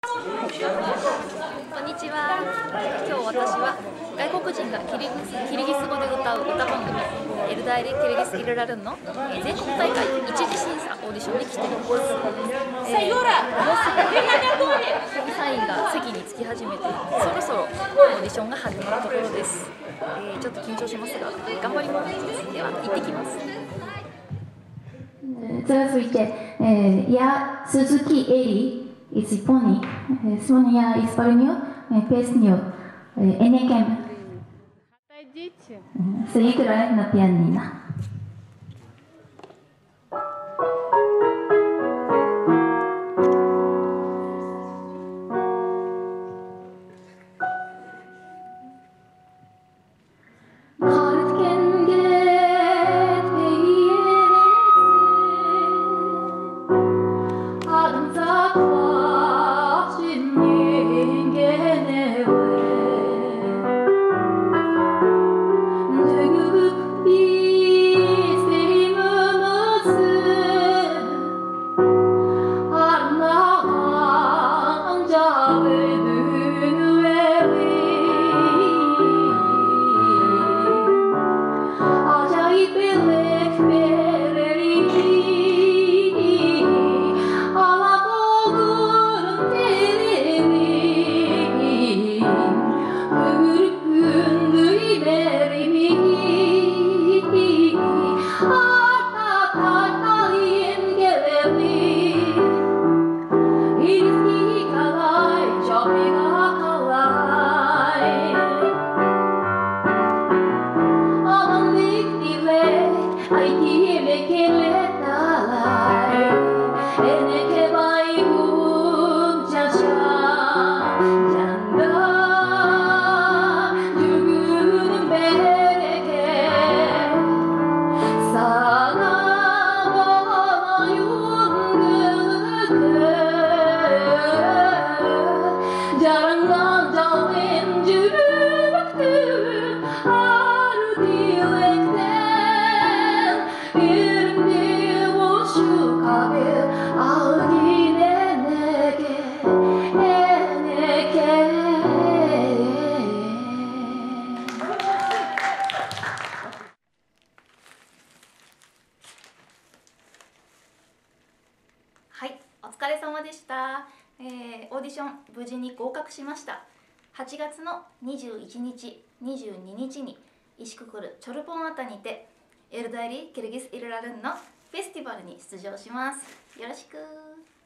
こんにちは。今日私は外国人がキリキリギス語で歌う歌番組「エルダイレ・キリギス・キルラルンの」え、全国大会一次審査オーディションに来ています、もうすぐサインが席につき始めてそろそろオーディションが始まるところです、えー、ちょっと緊張しますが頑張ります。では行ってきます。続いて、えー、矢鈴木絵里。я исполню э, песню э, Энекен. Отойдите. Э, Сыграю на пианино. wait 疲れ様でした。えーオーディション無事に合格しました。8月の21日、22日に石くくるチョルポンアタにてエルダイリ・キルギス・イルラルンのフェスティバルに出場します。よろしく。